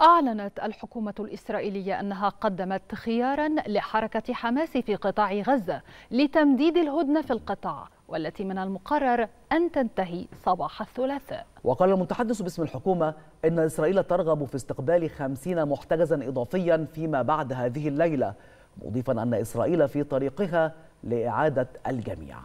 أعلنت الحكومة الإسرائيلية أنها قدمت خيارا لحركة حماس في قطاع غزة لتمديد الهدنة في القطاع والتي من المقرر أن تنتهي صباح الثلاثاء. وقال المتحدث باسم الحكومة إن إسرائيل ترغب في استقبال خمسين محتجزا إضافيا فيما بعد هذه الليلة مضيفا أن إسرائيل في طريقها لإعادة الجميع.